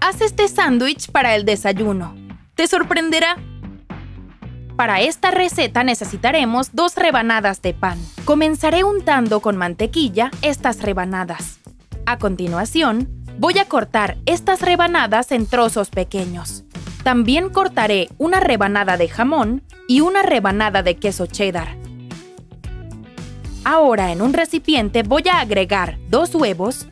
haz este sándwich para el desayuno. Te sorprenderá. Para esta receta necesitaremos dos rebanadas de pan. Comenzaré untando con mantequilla estas rebanadas. A continuación, voy a cortar estas rebanadas en trozos pequeños. También cortaré una rebanada de jamón y una rebanada de queso cheddar. Ahora en un recipiente voy a agregar dos huevos,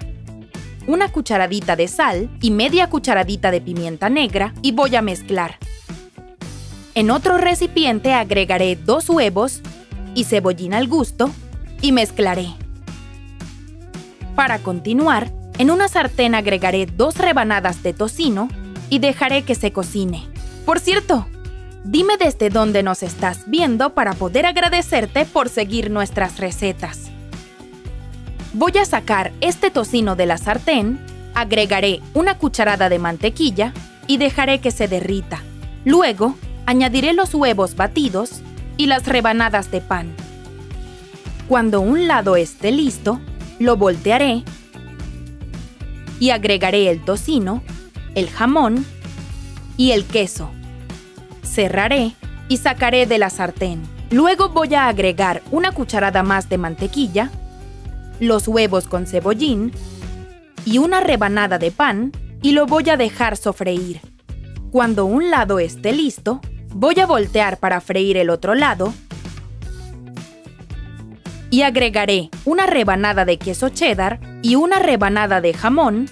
una cucharadita de sal y media cucharadita de pimienta negra y voy a mezclar. En otro recipiente agregaré dos huevos y cebollín al gusto y mezclaré. Para continuar, en una sartén agregaré dos rebanadas de tocino y dejaré que se cocine. Por cierto, dime desde dónde nos estás viendo para poder agradecerte por seguir nuestras recetas. Voy a sacar este tocino de la sartén, agregaré una cucharada de mantequilla y dejaré que se derrita. Luego, añadiré los huevos batidos y las rebanadas de pan. Cuando un lado esté listo, lo voltearé y agregaré el tocino el jamón y el queso. Cerraré y sacaré de la sartén. Luego voy a agregar una cucharada más de mantequilla, los huevos con cebollín y una rebanada de pan y lo voy a dejar sofreír. Cuando un lado esté listo, voy a voltear para freír el otro lado y agregaré una rebanada de queso cheddar y una rebanada de jamón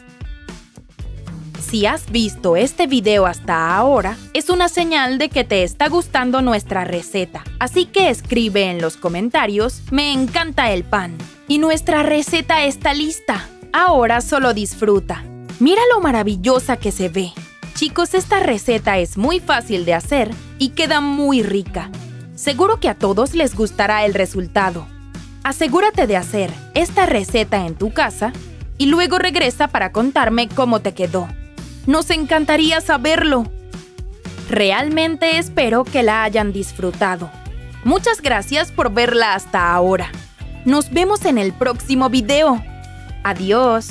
si has visto este video hasta ahora, es una señal de que te está gustando nuestra receta. Así que escribe en los comentarios, me encanta el pan. Y nuestra receta está lista. Ahora solo disfruta. Mira lo maravillosa que se ve. Chicos, esta receta es muy fácil de hacer y queda muy rica. Seguro que a todos les gustará el resultado. Asegúrate de hacer esta receta en tu casa y luego regresa para contarme cómo te quedó. Nos encantaría saberlo. Realmente espero que la hayan disfrutado. Muchas gracias por verla hasta ahora. Nos vemos en el próximo video. Adiós.